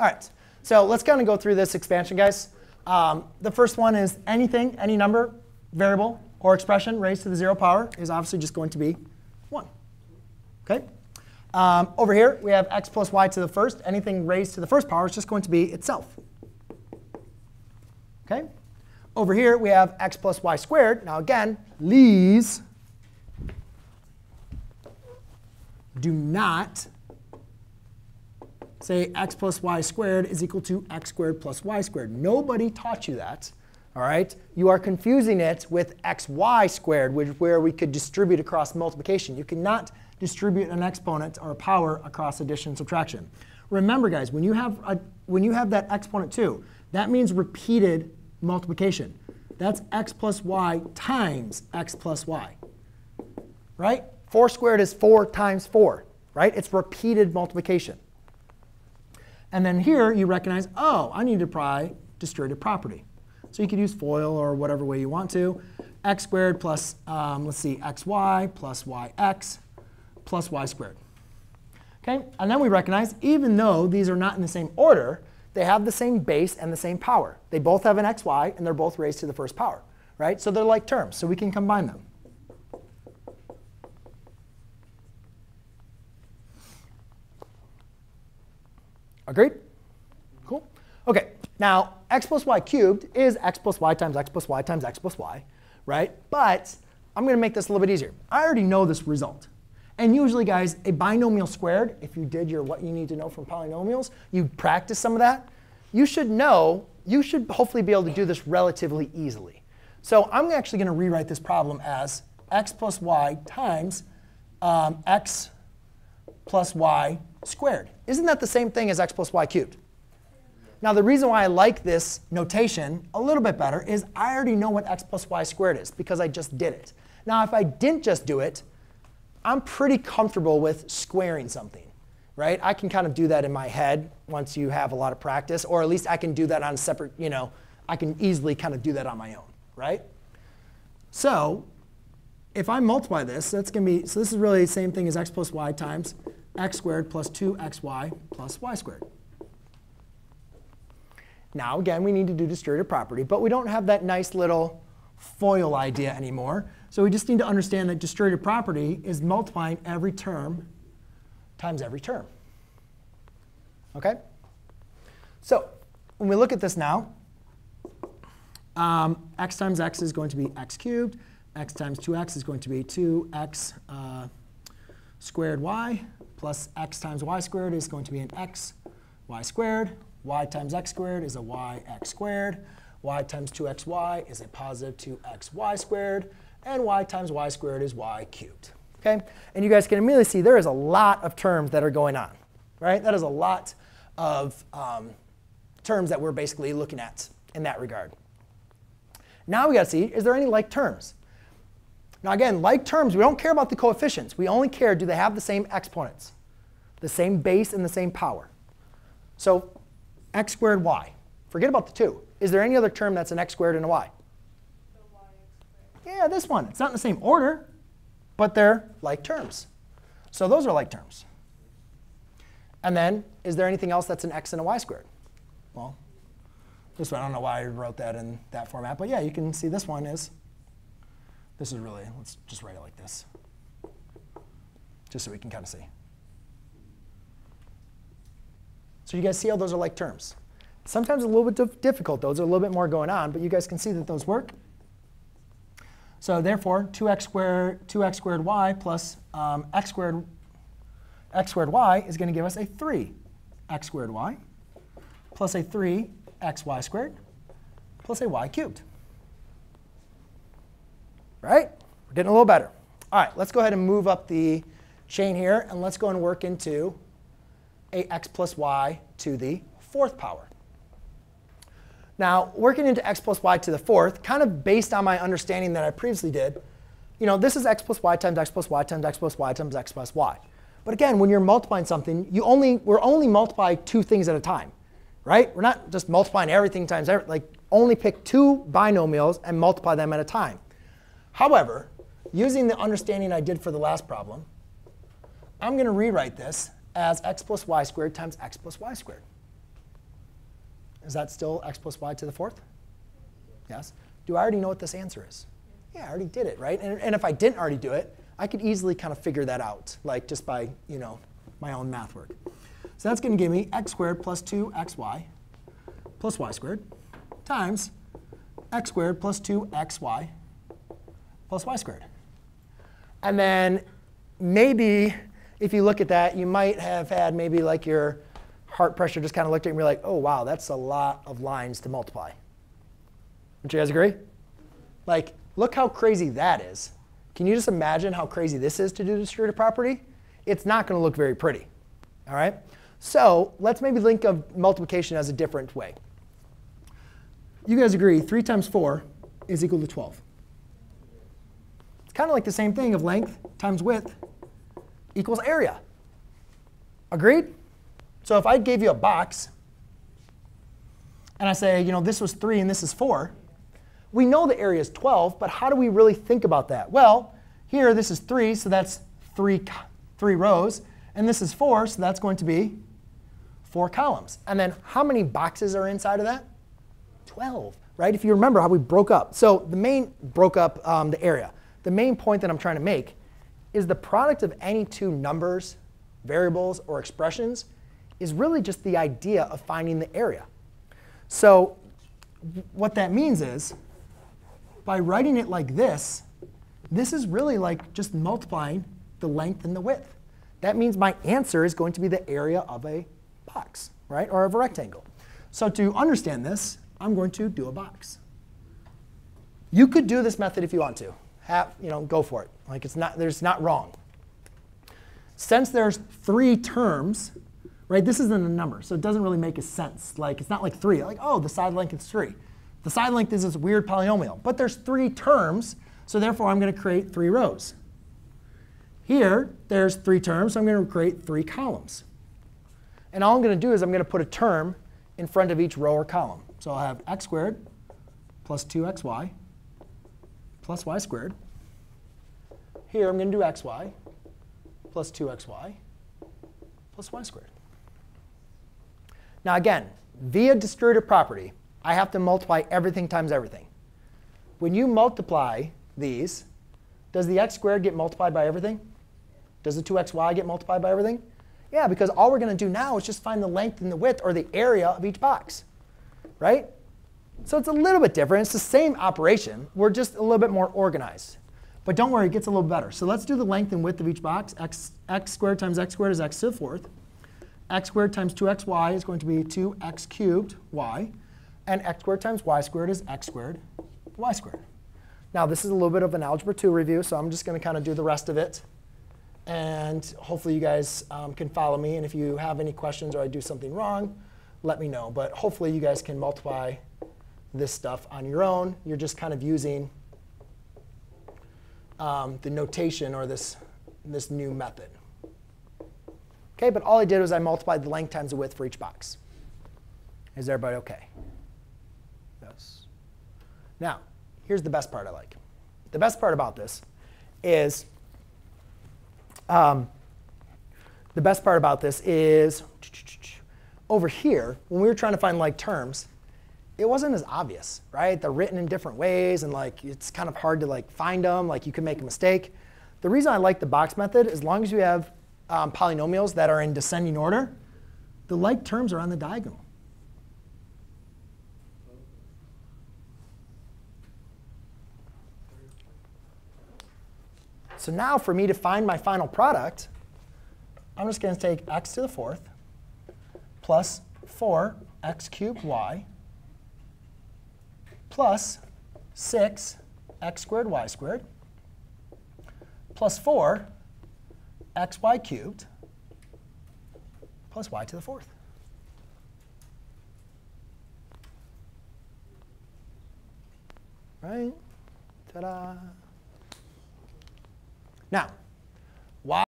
All right, so let's kind of go through this expansion, guys. Um, the first one is anything, any number, variable, or expression raised to the 0 power is obviously just going to be 1. Okay? Um, over here, we have x plus y to the first. Anything raised to the first power is just going to be itself. Okay? Over here, we have x plus y squared. Now again, these do not say x plus y squared is equal to x squared plus y squared. Nobody taught you that. All right? You are confusing it with xy squared, which, where we could distribute across multiplication. You cannot distribute an exponent or a power across addition and subtraction. Remember, guys, when you have, a, when you have that exponent 2, that means repeated multiplication. That's x plus y times x plus y. Right? 4 squared is 4 times 4. Right? It's repeated multiplication. And then here you recognize, oh, I need to apply distributive property. So you could use FOIL or whatever way you want to. x squared plus, um, let's see, xy plus yx plus y squared. Okay? And then we recognize, even though these are not in the same order, they have the same base and the same power. They both have an xy, and they're both raised to the first power. Right? So they're like terms, so we can combine them. Agreed? Cool. OK, now x plus y cubed is x plus y times x plus y times x plus y, right? But I'm going to make this a little bit easier. I already know this result. And usually, guys, a binomial squared, if you did your what you need to know from polynomials, you practice some of that, you should know, you should hopefully be able to do this relatively easily. So I'm actually going to rewrite this problem as x plus y times um, x plus y squared. Isn't that the same thing as x plus y cubed? Now, the reason why I like this notation a little bit better is I already know what x plus y squared is because I just did it. Now, if I didn't just do it, I'm pretty comfortable with squaring something. Right? I can kind of do that in my head once you have a lot of practice, or at least I can do that on separate, you know, I can easily kind of do that on my own, right? So if I multiply this, that's going to be, so this is really the same thing as x plus y times x squared plus 2xy plus y squared. Now, again, we need to do distributive property, but we don't have that nice little FOIL idea anymore. So we just need to understand that distributive property is multiplying every term times every term. OK? So when we look at this now, um, x times x is going to be x cubed. x times 2x is going to be 2x uh, squared y plus x times y squared is going to be an x y squared. y times x squared is a y x squared. y times 2xy is a positive 2xy squared. And y times y squared is y cubed. Okay? And you guys can immediately see there is a lot of terms that are going on. Right? That is a lot of um, terms that we're basically looking at in that regard. Now we got to see, is there any like terms? Now again, like terms, we don't care about the coefficients. We only care, do they have the same exponents? The same base and the same power. So x squared y. Forget about the 2. Is there any other term that's an x squared and a y? Yeah, this one. It's not in the same order, but they're like terms. So those are like terms. And then, is there anything else that's an x and a y squared? Well, this one, I don't know why I wrote that in that format. But yeah, you can see this one is this is really, let's just write it like this, just so we can kind of see. So you guys see how those are like terms. Sometimes a little bit difficult. Those are a little bit more going on, but you guys can see that those work. So therefore, 2x squared, 2x squared y plus um, x squared x squared y is going to give us a 3x squared y plus a 3xy squared plus a y cubed right? We're getting a little better. All right, let's go ahead and move up the chain here, and let's go and work into a x plus y to the fourth power. Now, working into x plus y to the fourth, kind of based on my understanding that I previously did, you know, this is x plus y times x plus y times x plus y times x plus y. But again, when you're multiplying something, you only, we're only multiplying two things at a time, right? We're not just multiplying everything times every, like only pick two binomials and multiply them at a time. However, using the understanding I did for the last problem, I'm going to rewrite this as x plus y squared times x plus y squared. Is that still x plus y to the fourth? Yes. Do I already know what this answer is? Yeah, I already did it, right? And, and if I didn't already do it, I could easily kind of figure that out, like just by you know my own math work. So that's going to give me x squared plus 2xy plus y squared times x squared plus 2xy plus y squared. And then maybe if you look at that, you might have had maybe like your heart pressure just kind of looked at you and be like, oh, wow, that's a lot of lines to multiply. Don't you guys agree? Like, look how crazy that is. Can you just imagine how crazy this is to do the distributive property? It's not going to look very pretty. All right? So let's maybe think of multiplication as a different way. You guys agree 3 times 4 is equal to 12. Kind of like the same thing of length times width equals area. Agreed? So if I gave you a box and I say, you know, this was 3 and this is 4, we know the area is 12, but how do we really think about that? Well, here this is 3, so that's three, three rows. And this is 4, so that's going to be 4 columns. And then how many boxes are inside of that? 12, right? If you remember how we broke up. So the main broke up um, the area. The main point that I'm trying to make is the product of any two numbers, variables, or expressions is really just the idea of finding the area. So what that means is by writing it like this, this is really like just multiplying the length and the width. That means my answer is going to be the area of a box, right, or of a rectangle. So to understand this, I'm going to do a box. You could do this method if you want to. Have, you know, go for it. Like it's not, there's not wrong. Since there's three terms, right, this isn't a number, so it doesn't really make a sense. Like it's not like three. Like, oh, the side length is three. The side length is this weird polynomial. But there's three terms, so therefore I'm going to create three rows. Here, there's three terms, so I'm going to create three columns. And all I'm going to do is I'm going to put a term in front of each row or column. So I'll have x squared plus 2xy plus y squared. Here, I'm going to do xy plus 2xy plus y squared. Now again, via distributive property, I have to multiply everything times everything. When you multiply these, does the x squared get multiplied by everything? Does the 2xy get multiplied by everything? Yeah, because all we're going to do now is just find the length and the width or the area of each box, right? So it's a little bit different. It's the same operation. We're just a little bit more organized. But don't worry, it gets a little better. So let's do the length and width of each box. X, x squared times x squared is x to the fourth. x squared times 2xy is going to be 2x cubed y and x squared times y squared is x squared y squared. Now, this is a little bit of an Algebra 2 review, so I'm just going to kind of do the rest of it. And hopefully you guys um, can follow me. And if you have any questions or I do something wrong, let me know. But hopefully you guys can multiply this stuff on your own. You're just kind of using um, the notation or this, this new method. OK, but all I did was I multiplied the length times the width for each box. Is everybody OK? Yes. Now, here's the best part I like. The best part about this is um, the best part about this is over here, when we were trying to find like terms, it wasn't as obvious, right? They're written in different ways, and like it's kind of hard to like find them. Like you can make a mistake. The reason I like the box method, as long as you have um, polynomials that are in descending order, the like terms are on the diagonal. So now for me to find my final product, I'm just going to take x to the fourth plus 4x cubed y plus 6 x squared y squared plus 4 xy cubed plus y to the fourth. Right? Ta-da! Now,